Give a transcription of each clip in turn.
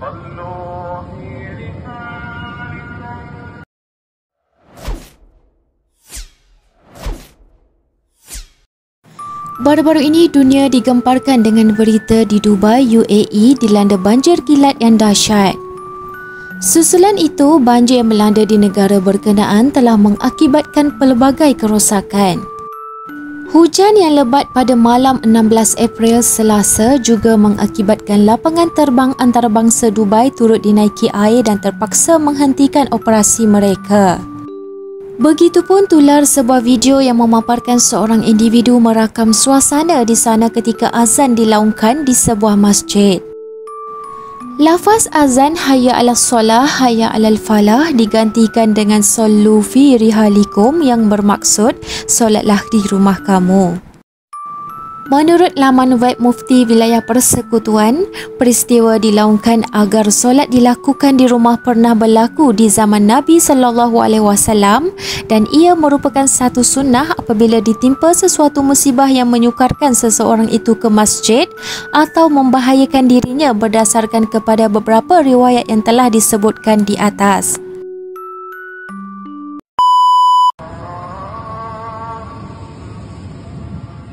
صلوا في رحالكم Baru-baru ini dunia digemparkan dengan berita di Dubai, UAE dilanda banjir kilat yang dahsyat. Susulan itu, banjir yang melanda di negara berkenaan telah mengakibatkan pelbagai kerosakan. Hujan yang lebat pada malam 16 April Selasa juga mengakibatkan lapangan terbang antarabangsa Dubai turut dinaiki air dan terpaksa menghentikan operasi mereka. Begitupun tular sebuah video yang memaparkan seorang individu merakam suasana di sana ketika azan dilaungkan di sebuah masjid. Lafaz azan hayya ala solah hayya ala falah digantikan dengan sallu fi rihalikum yang bermaksud solatlah di rumah kamu. Menurut laman web Mufti Wilayah Persekutuan, peristiwa dilaungkan agar solat dilakukan di rumah pernah berlaku di zaman Nabi sallallahu alaihi wasallam dan ia merupakan satu sunnah apabila ditimpa sesuatu musibah yang menyukarkan seseorang itu ke masjid atau membahayakan dirinya berdasarkan kepada beberapa riwayat yang telah disebutkan di atas.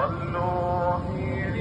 صلوا في